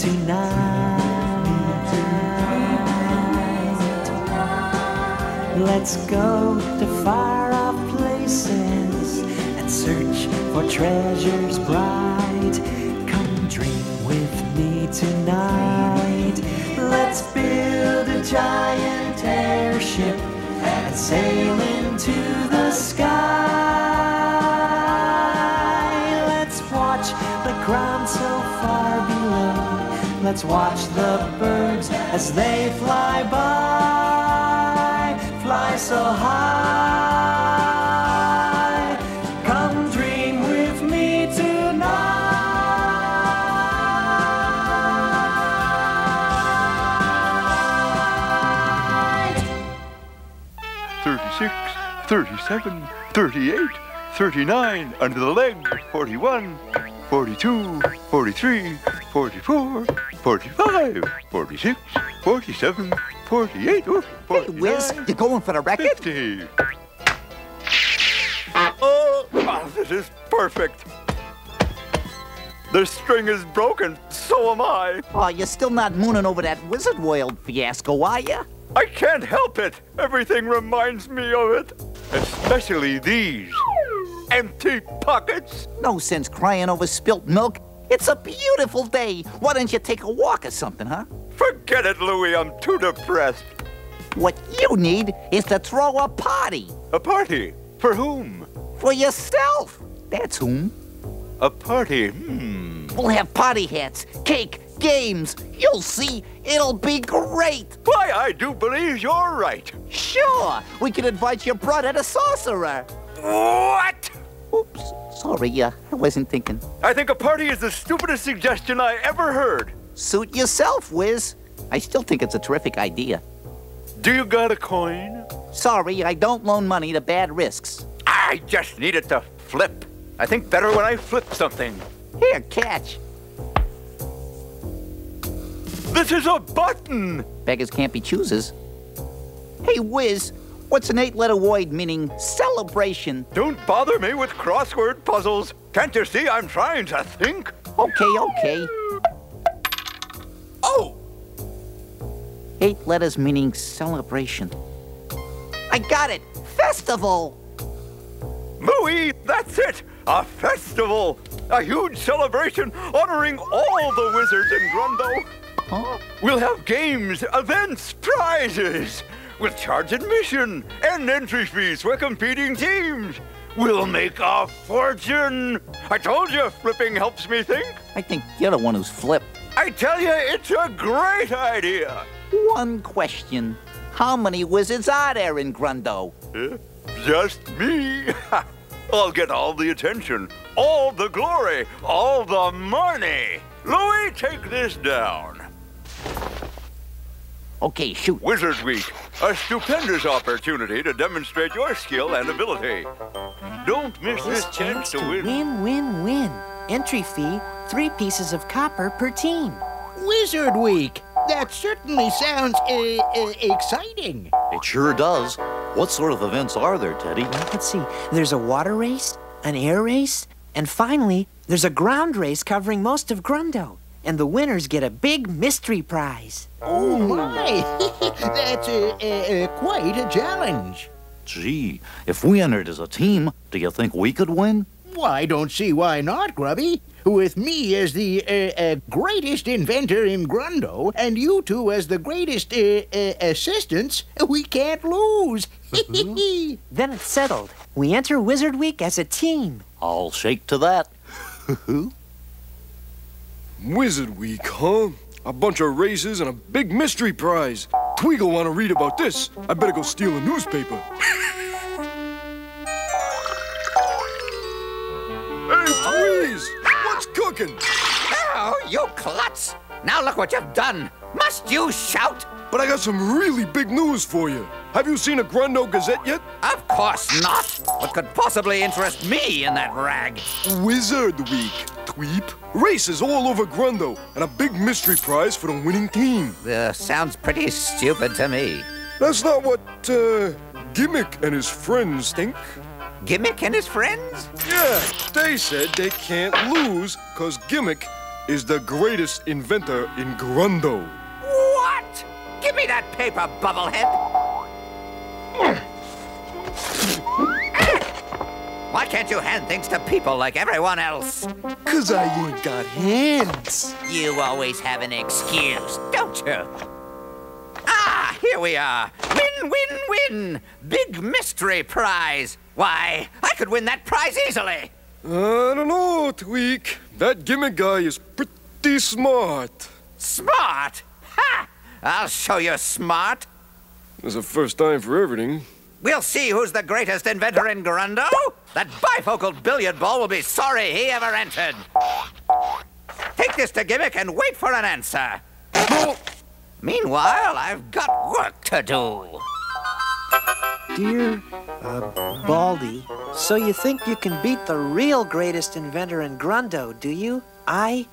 tonight. Let's go to far off places and search for treasures bright. Come dream with me tonight. Let's build a giant airship and sail into the sky. Let's watch the birds as they fly by, fly so high. Come dream with me tonight. 36, 37, 38, 39, under the leg, 41, 42, 43, 44, 45, 46, 47, 48, ooh, Hey, Wiz, you going for the record? 50. Oh, oh, this is perfect. The string is broken, so am I. Oh, you're still not mooning over that Wizard World fiasco, are you? I can't help it. Everything reminds me of it. Especially these empty pockets. No sense crying over spilt milk. It's a beautiful day. Why don't you take a walk or something, huh? Forget it, Louie. I'm too depressed. What you need is to throw a party A party? For whom? for yourself. That's whom. A party? Hmm. We'll have party hats, cake, games. You'll see, it'll be great. Why, I do believe you're right. Sure, we can invite your brother, the sorcerer. What? Oops, sorry, uh, I wasn't thinking. I think a party is the stupidest suggestion I ever heard. Suit yourself, Wiz. I still think it's a terrific idea. Do you got a coin? Sorry, I don't loan money to bad risks. I just need it to flip. I think better when I flip something. Here, catch. This is a button. Beggars can't be choosers. Hey, Wiz, what's an eight-letter word meaning celebration? Don't bother me with crossword puzzles. Can't you see I'm trying to think? Okay, okay. Oh, Eight letters meaning celebration. I got it! Festival! Louie, that's it! A festival! A huge celebration honoring all the wizards in Grundo. Huh? We'll have games, events, prizes, with charge admission and entry fees for competing teams. We'll make a fortune. I told you, flipping helps me think. I think you're the one who's flipped. I tell you, it's a great idea. One question. How many wizards are there in Grundo? Eh? Just me. I'll get all the attention, all the glory, all the money. Louis, take this down. Okay, shoot. Wizard Week, a stupendous opportunity to demonstrate your skill and ability. Don't miss this chance to win. win, win, win. Entry fee, three pieces of copper per team. Wizard Week. That certainly sounds uh, uh, exciting. It sure does. What sort of events are there, Teddy? Let's see. There's a water race, an air race, and finally, there's a ground race covering most of Grundo. And the winners get a big mystery prize. Oh my! That's uh, uh, uh, quite a challenge. Gee, if we entered as a team, do you think we could win? Well, I don't see why not, Grubby. With me as the uh, uh, greatest inventor in Grundo, and you two as the greatest uh, uh, assistants, we can't lose. Then it's settled. We enter Wizard Week as a team. I'll shake to that. Wizard Week, huh? A bunch of races and a big mystery prize. Tweeg'll want to read about this. I better go steal a newspaper. hey, Tweez! What's cooking? Oh, you klutz! Now look what you've done! Must you shout? But I got some really big news for you. Have you seen a Grundo Gazette yet? Of course not! What could possibly interest me in that rag? Wizard Week, Tweep. Races all over Grundo and a big mystery prize for the winning team. Uh, sounds pretty stupid to me. That's not what, uh, Gimmick and his friends think. Gimmick and his friends? Yeah, they said they can't lose because Gimmick is the greatest inventor in Grundo. What? Give me that paper, bubblehead. Why can't you hand things to people like everyone else? Cause I ain't got hands. You always have an excuse, don't you? Ah, here we are. Win, win, win! Big mystery prize. Why, I could win that prize easily. I don't know, Tweak. That gimmick guy is pretty smart. Smart? Ha! I'll show you smart. It's the first time for everything. We'll see who's the greatest inventor in Grundo. That bifocal billiard ball will be sorry he ever entered. Take this to Gimmick and wait for an answer. Meanwhile, I've got work to do. Dear uh, Baldy, so you think you can beat the real greatest inventor in Grundo, do you? I,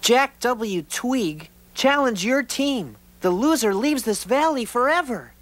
Jack W. Tweeg, challenge your team. The loser leaves this valley forever.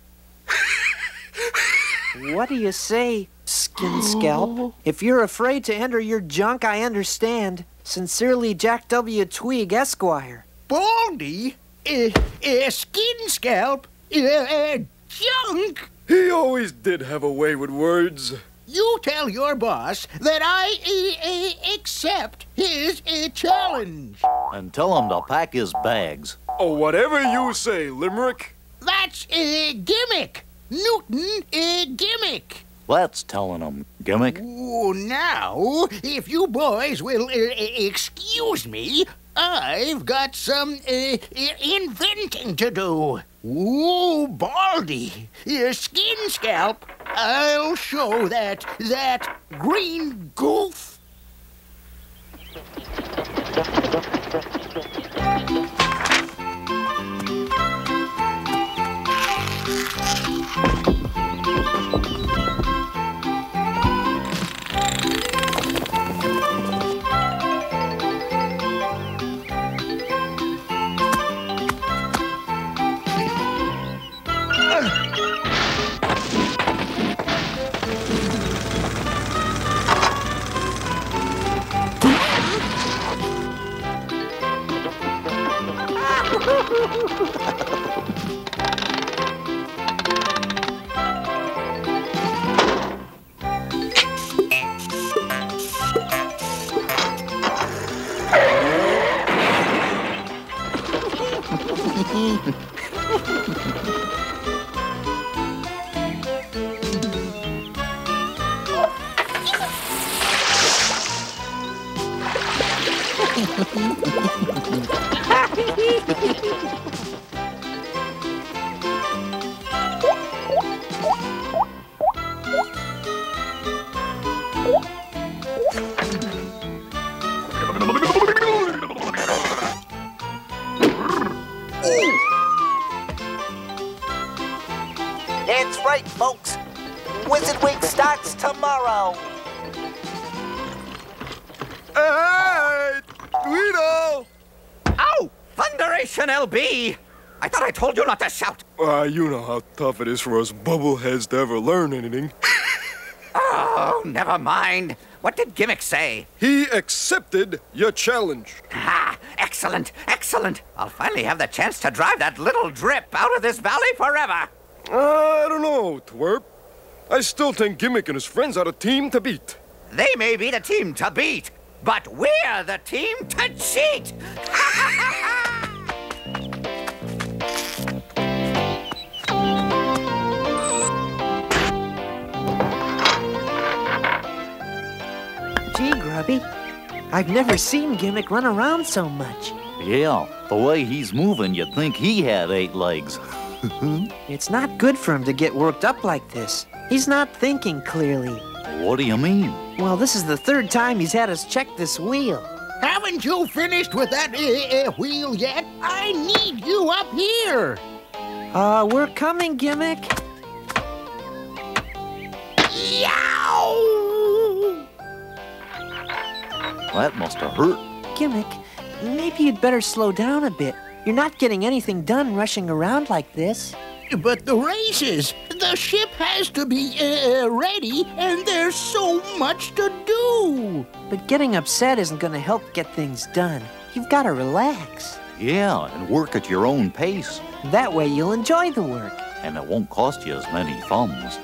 What do you say, Skin Scalp? If you're afraid to enter your junk, I understand. Sincerely, Jack W. Tweeg, Esquire. Baldy? Uh, uh, skin scalp? Uh, junk? He always did have a way with words. You tell your boss that I accept his challenge. And tell him to pack his bags. Oh, whatever you say, Limerick. That's a gimmick. Newton a gimmick. That's telling him, Gimmick. Oh, now, if you boys will uh, uh, excuse me, I've got some uh, uh, inventing to do. Ooh, Baldy, your skin scalp. I'll show that that green goof. That's Thunderation LB! I thought I told you not to shout. Ah, you know how tough it is for us bubbleheads to ever learn anything. Oh, never mind. What did Gimmick say? He accepted your challenge. Ah, excellent, excellent. I'll finally have the chance to drive that little drip out of this valley forever. I don't know, Twerp. I still think Gimmick and his friends are the team to beat. They may be the team to beat, but we're the team to cheat. Gee, Grubby, I've never seen Gimmick run around so much. Yeah, the way he's moving, you'd think he had eight legs. It's not good for him to get worked up like this. He's not thinking clearly. What do you mean? Well, this is the third time he's had us check this wheel. Haven't you finished with that uh, uh, wheel yet? I need you up here. Uh, we're coming, Gimmick. That must have hurt. Gimmick, maybe you'd better slow down a bit. You're not getting anything done rushing around like this. But the races, the ship has to be uh, uh, ready, and there's so much to do. But getting upset isn't going to help get things done. You've got to relax. Yeah, and work at your own pace. That way you'll enjoy the work. And it won't cost you as many thumbs.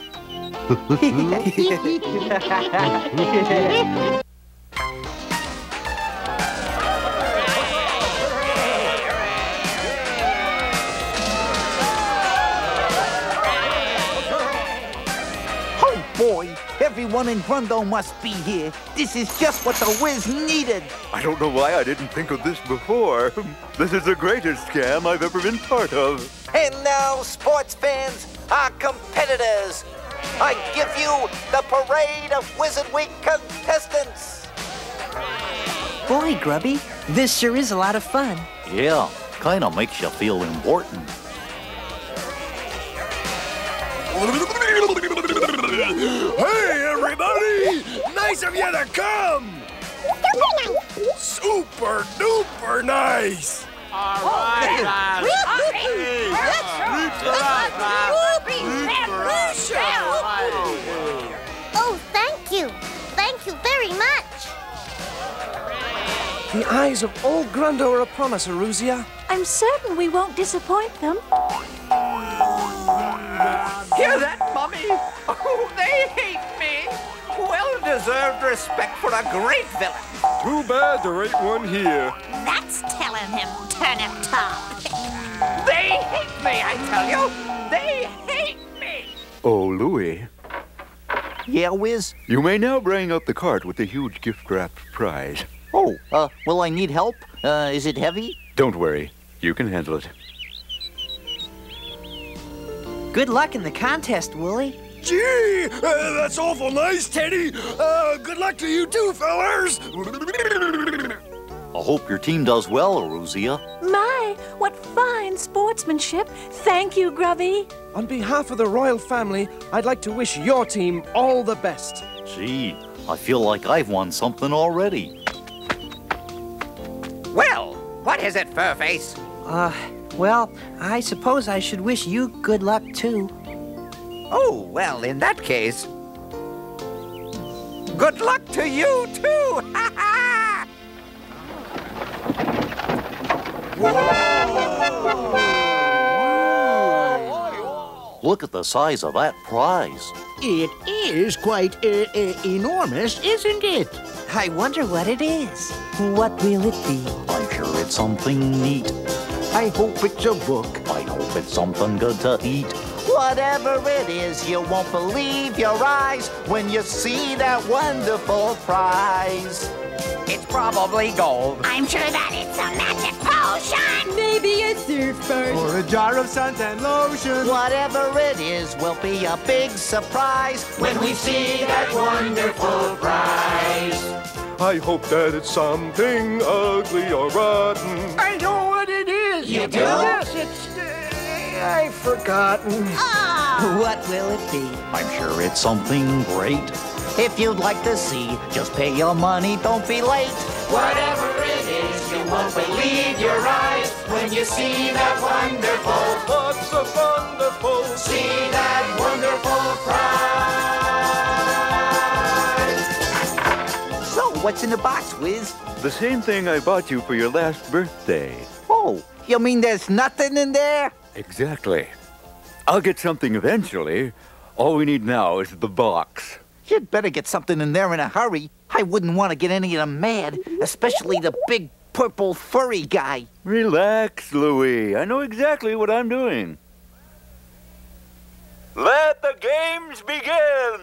everyone in Grundo must be here. This is just what the Wiz needed. I don't know why I didn't think of this before. This is the greatest scam I've ever been part of. And now, sports fans, our competitors, I give you the parade of Wizard Week contestants. Boy, Grubby, this sure is a lot of fun. Yeah, kinda makes you feel important. Hey, everybody! Nice of you to come! Super duper nice! All right! Oh, oh, thank you. Thank you very much. The eyes of all Grundo are upon us, Aruzia. I'm certain we won't disappoint them. Hear that, Mummy? Oh, they hate me. Well-deserved respect for a great villain. Too bad there ain't one here. That's telling him, Turnip Top. They hate me, I tell you. They hate me. Oh, Louis, Yeah, Wiz? you may now bring up the cart with the huge gift-wrapped prize. Oh, uh, will I need help? Uh, is it heavy? Don't worry, you can handle it. Good luck in the contest, Wooly. Gee, uh, that's awful nice, Teddy. Uh, good luck to you too, fellers. I hope your team does well, Aruzia. My, what fine sportsmanship. Thank you, Grubby. On behalf of the royal family, I'd like to wish your team all the best. Gee, I feel like I've won something already. Well, what is it, Furface? Uh, well, I suppose I should wish you good luck too. Oh, well, in that case, good luck to you, too. Ha ha! Look at the size of that prize. It is quite uh, uh, enormous, isn't it? I wonder what it is. What will it be? I'm sure it's something neat. I hope it's a book. I hope it's something good to eat. Whatever it is, you won't believe your eyes when you see that wonderful prize. It's probably gold. I'm sure that it's a magic potion. Maybe a surfboard. Or a jar of suntan lotion. Whatever it is will be a big surprise when we see that wonderful prize. I hope that it's something ugly or rotten. I know what it is. You do? Yes, it's. I've forgotten. Oh, What will it be? I'm sure it's something great. If you'd like to see, just pay your money, don't be late. Whatever it is, you won't believe your eyes when you see that wonderful, What's a wonderful? see that wonderful prize. So, what's in the box, Wiz? The same thing I bought you for your last birthday. Oh, you mean there's nothing in there? Exactly. I'll get something eventually. All we need now is the box. You'd better get something in there in a hurry. I wouldn't want to get any of them mad, especially the big purple furry guy. Relax, Louis. I know exactly what I'm doing. Let the games begin!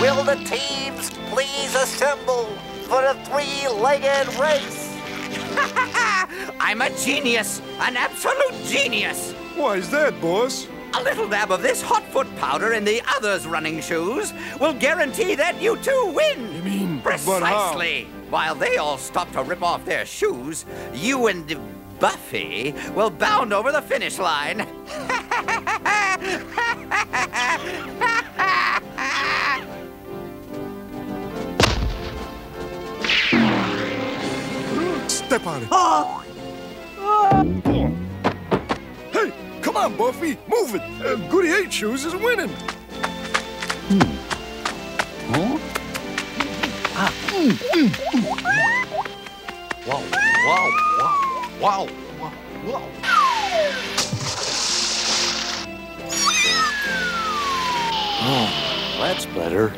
Will the teams please assemble for a three-legged race? I'm a genius, an absolute genius. Why is that, boss? A little dab of this hot foot powder in the other's running shoes will guarantee that you two win. You mean, but how? Precisely. While they all stop to rip off their shoes, you and Buffy will bound over the finish line. step ah. Hey, come on, Buffy, move it. Uh, Goody Eight Shoes is winning. Hmm. Huh? Ah. Mm. Mm. Oh, that's better.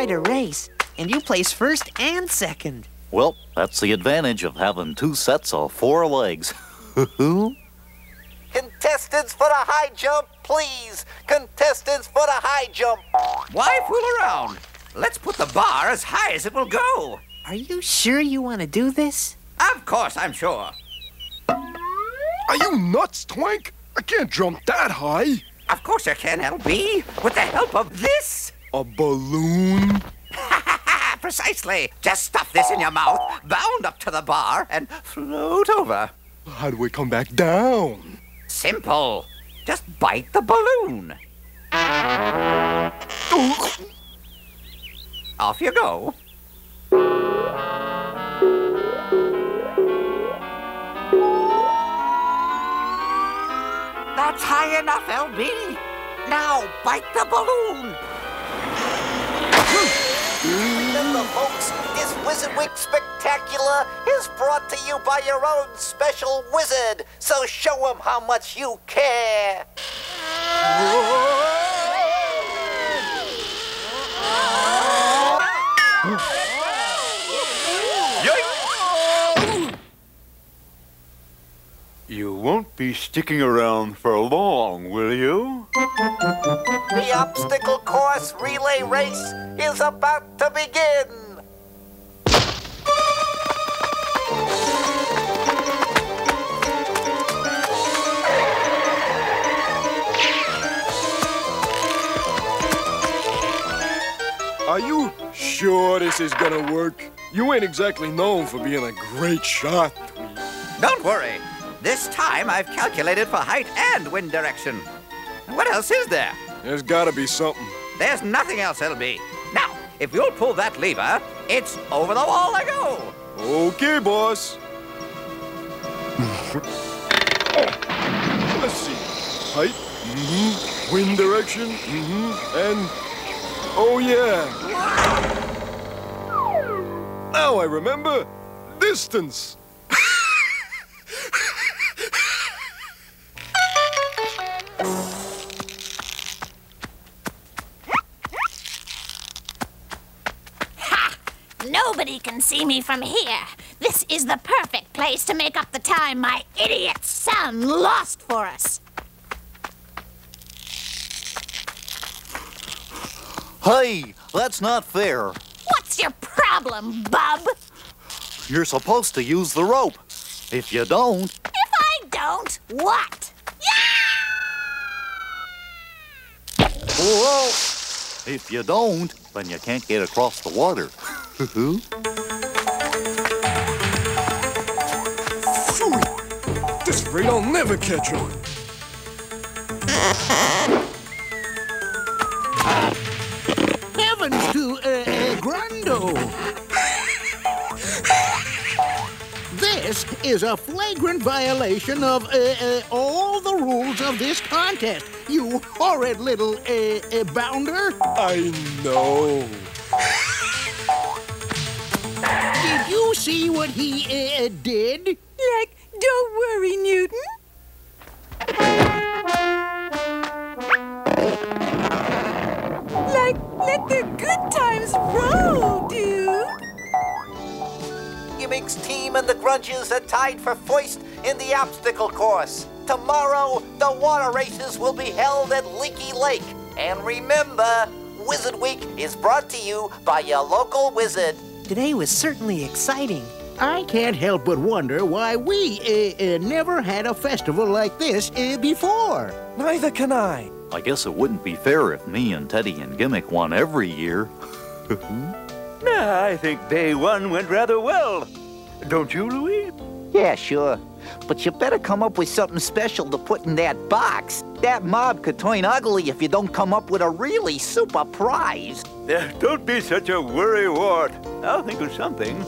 Quite a race. And you place first and second. Well, that's the advantage of having two sets of four legs. Contestants for the high jump, please. Contestants for the high jump. Why fool around? Let's put the bar as high as it will go. Are you sure you want to do this? Of course, I'm sure. Are you nuts, Twink? I can't jump that high. Of course I can, LB, with the help of this. A balloon? Precisely. Just stuff this in your mouth, bound up to the bar, and float over. How do we come back down? Simple. Just bite the balloon. Off you go. That's high enough, LB. Now bite the balloon. Remember, folks, this Wizard Week Spectacular is brought to you by your own special wizard. So show him how much you care. You won't be sticking around for long, will you? The obstacle course relay race is about to begin. Are you sure this is gonna work? You ain't exactly known for being a great shot, Tweet. Don't worry. This time I've calculated for height and wind direction. What else is there? There's gotta be something. There's nothing else, LB. Now, if you'll pull that lever, it's over the wall I go. Okay, boss. Let's see. Height. Mm-hmm. Wind direction. Mm-hmm. And oh yeah. Now I remember. Distance. Can see me from here. This is the perfect place to make up the time my idiot son lost for us. Hey, that's not fair. What's your problem, bub? You're supposed to use the rope. If you don't, If I don't, what? whoa, if you don't, then you can't get across the water. Phew. This rate I'll never catch on. Heavens to uh, uh, Grundo! This is a flagrant violation of uh, uh, all the rules of this contest. You horrid little uh, uh, bounder! I know. Did you see what he did? Like, don't worry, Newton. Like, let the good times roll, dude. Gimmicks team and the Grunges are tied for first in the obstacle course. Tomorrow, the water races will be held at Leaky Lake. And remember, Wizard Week is brought to you by your local wizard. Today was certainly exciting. I can't help but wonder why we uh, uh, never had a festival like this uh, before. Neither can I. I guess it wouldn't be fair if me and Teddy and Gimmick won every year. Nah, I think day one went rather well. Don't you, Louis? Yeah, sure. But you better come up with something special to put in that box. That mob could turn ugly if you don't come up with a really super prize. Uh, don't be such a worrywart. I'll think of something.